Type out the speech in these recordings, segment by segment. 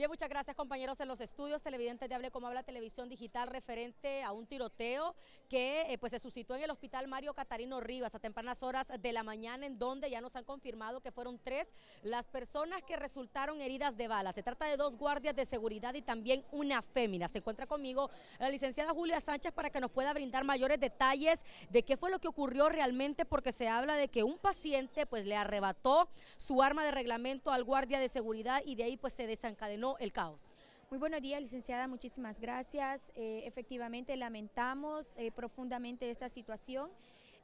Bien, muchas gracias compañeros en los estudios televidentes de Hable como habla televisión digital referente a un tiroteo que eh, pues se suscitó en el hospital Mario Catarino Rivas a tempranas horas de la mañana en donde ya nos han confirmado que fueron tres las personas que resultaron heridas de bala. Se trata de dos guardias de seguridad y también una fémina. Se encuentra conmigo la licenciada Julia Sánchez para que nos pueda brindar mayores detalles de qué fue lo que ocurrió realmente porque se habla de que un paciente pues le arrebató su arma de reglamento al guardia de seguridad y de ahí pues se desencadenó el caos. Muy buenos días, licenciada, muchísimas gracias. Eh, efectivamente, lamentamos eh, profundamente esta situación.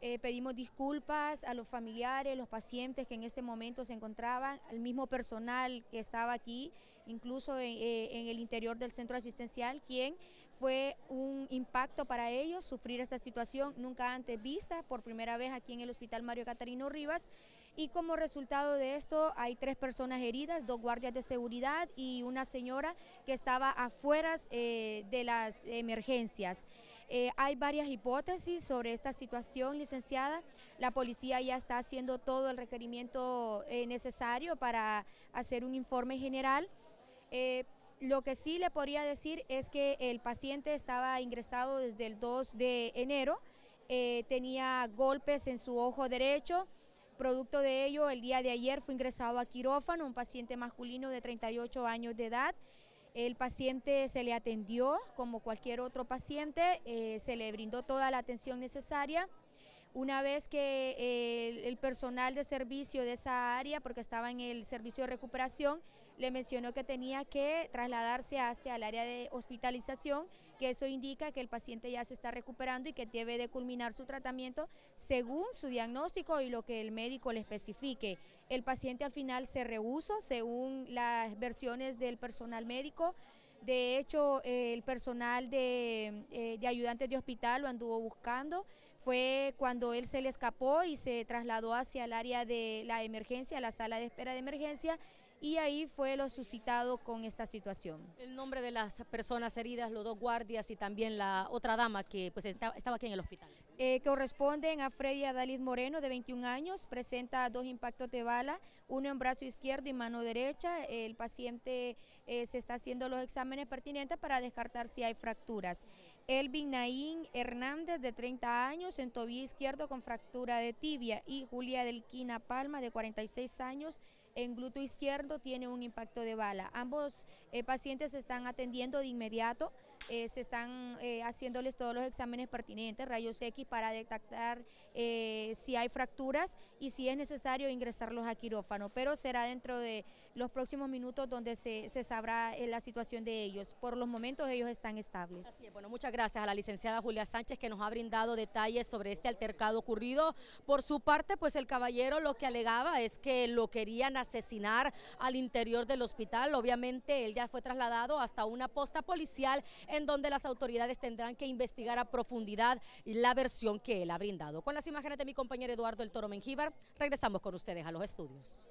Eh, pedimos disculpas a los familiares, los pacientes que en este momento se encontraban, al mismo personal que estaba aquí, incluso en, en, el interior del centro asistencial, quien fue un impacto para ellos sufrir esta situación nunca antes vista, por primera vez aquí en el Hospital Mario Catarino Rivas y como resultado de esto hay tres personas heridas, dos guardias de seguridad y una señora que estaba afuera eh, de las emergencias. Eh, hay varias hipótesis sobre esta situación, licenciada. La policía ya está haciendo todo el requerimiento eh, necesario para hacer un informe general. Lo que sí le podría decir es que el paciente estaba ingresado desde el 2 de enero, tenía golpes en su ojo derecho, Producto de ello, el día de ayer fue ingresado a quirófano un paciente masculino de 38 años de edad. El paciente se le atendió como cualquier otro paciente, eh, se le brindó toda la atención necesaria. Una vez que eh, el personal de servicio de esa área, porque estaba en el servicio de recuperación, le mencionó que tenía que trasladarse hacia el área de hospitalización, que eso indica que el paciente ya se está recuperando y que debe de culminar su tratamiento según su diagnóstico y lo que el médico le especifique. El paciente al final se rehusó según las versiones del personal médico. De hecho, el personal de, eh, de, ayudantes de hospital lo anduvo buscando. Fue cuando él se le escapó y se trasladó hacia el área de la emergencia, la sala de espera de emergencia, y ahí fue lo suscitado con esta situación. El nombre de las personas heridas, los dos guardias y también la otra dama que pues estaba aquí en el hospital. Eh, corresponden a Freddy Adalid Moreno, de 21 años, presenta dos impactos de bala, uno en brazo izquierdo y mano derecha. El paciente eh, se está haciendo los exámenes pertinentes para descartar si hay fracturas. Elvin Naín Hernández, de 30 años, en tobillo izquierdo con fractura de tibia, y Julia Delquina Palma, de 46 años, en glúteo izquierdo tiene un impacto de bala. Ambos eh, pacientes se están atendiendo de inmediato, eh, se están eh, haciéndoles todos los exámenes pertinentes, rayos X para detectar si hay fracturas y si es necesario ingresarlos a quirófano, pero será dentro de los próximos minutos donde se, sabrá la situación de ellos. Por los momentos ellos están estables. bueno, muchas gracias a la licenciada Julia Sánchez que nos ha brindado detalles sobre este altercado ocurrido. Por su parte, pues el caballero lo que alegaba es que lo querían asesinar al interior del hospital. Obviamente él ya fue trasladado hasta una posta policial en donde las autoridades tendrán que investigar a profundidad la versión que él ha brindado. Con las imágenes de mi compañero Eduardo El Toro Mengíbar, regresamos con ustedes a los estudios.